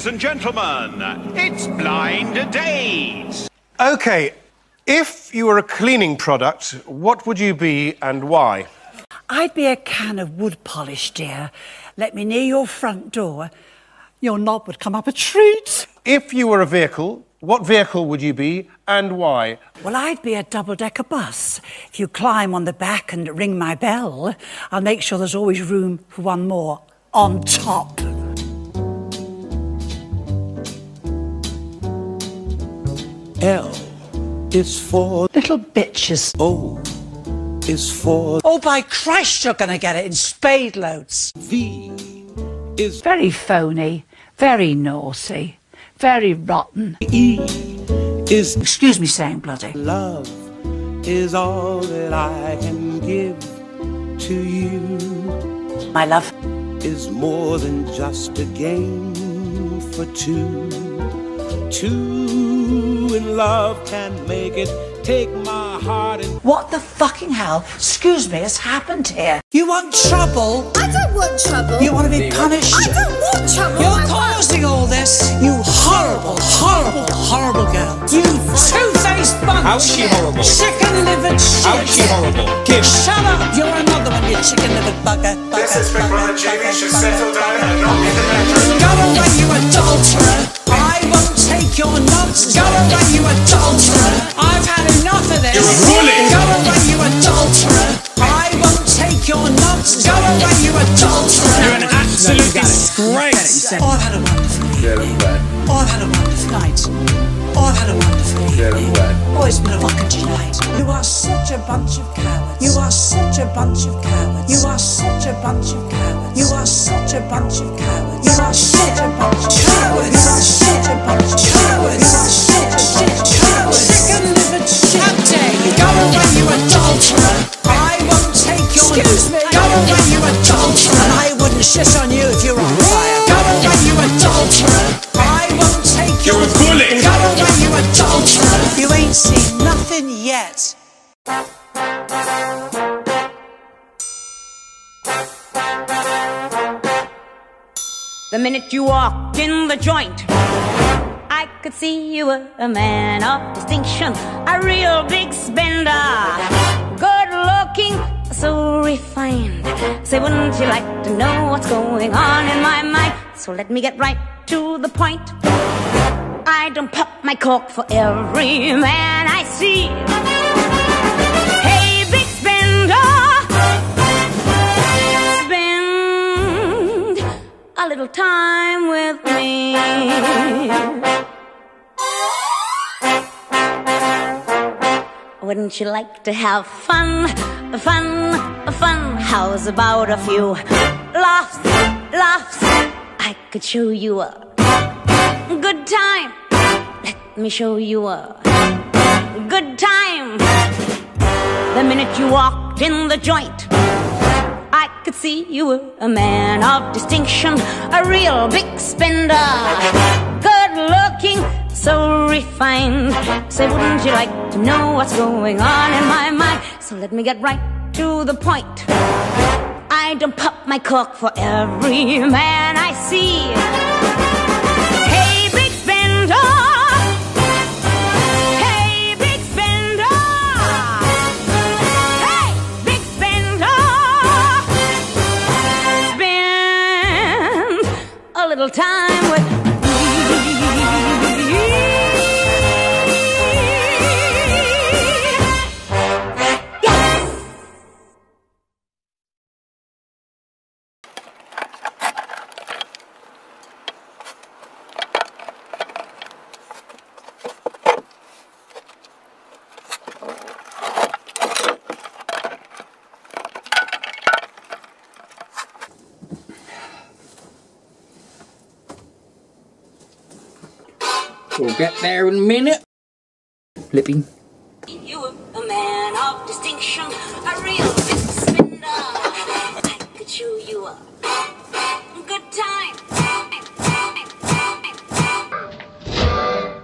ladies and gentlemen. It's Blind Date. Okay, if you were a cleaning product, what would you be and why? I'd be a can of wood polish, dear. Let me near your front door. Your knob would come up a treat. If you were a vehicle, what vehicle would you be and why? Well, I'd be a double decker bus. If you climb on the back and ring my bell, I'll make sure there's always room for one more on top. L is for Little bitches. O is for Oh, by Christ, you're going to get it in spade loads. V is Very phony, very naughty, very rotten. E is Excuse me saying bloody. love is all that I can give to you My love. is more than just a game for two. Two in love can make it. Take my heart and What the fucking hell, excuse me, has happened here? You want trouble? I don't want trouble. You want to be punished? I don't want trouble. You're causing all this. You horrible, horrible, horrible girl. You two-faced bunch. How is she horrible? Chicken-livered shit. How is she horrible? Kim. Shut up. You're another one, you chicken-livered bugger. bugger This is Big Brother Jamie bugger, should settle down and not be the bedroom. Go away, you adulterer. Go away, you adulterer. I've had enough of this. You're a bully. Go away, you adulterer. I won't take your nuts. Go away, you adulterer. You're an absolute disgrace. Oh, I've had a wonderful evening. Oh, I've had a wonderful night. Oh, I've had a wonderful evening. Oh, it's been a fucking delight. You are such a bunch of cowards. You are such a bunch of cowards. You are such a bunch of cowards. You are such a bunch of cowards. You are such a bunch of cowards. You are such a bunch of cowards. Yet. The minute you walked in the joint, I could see you were a man of distinction, a real big spender. Good looking, so refined. Say, wouldn't you like to know what's going on in my mind? So let me get right to the point. I don't pop my cork for every man I see. Hey, big spender, spend a little time with me. Wouldn't you like to have fun, fun, fun? How's about a few laughs, laughs? I could show you a good time. Let me show you a good time. The minute you walked in the joint, I could see you were a man of distinction, a real big spender. Good looking, so refined. Say, wouldn't you like to know what's going on in my mind? So let me get right to the point. I don't pop my cork for every man I see. Little time with me. Yes. We'll get there in a minute. Flipping.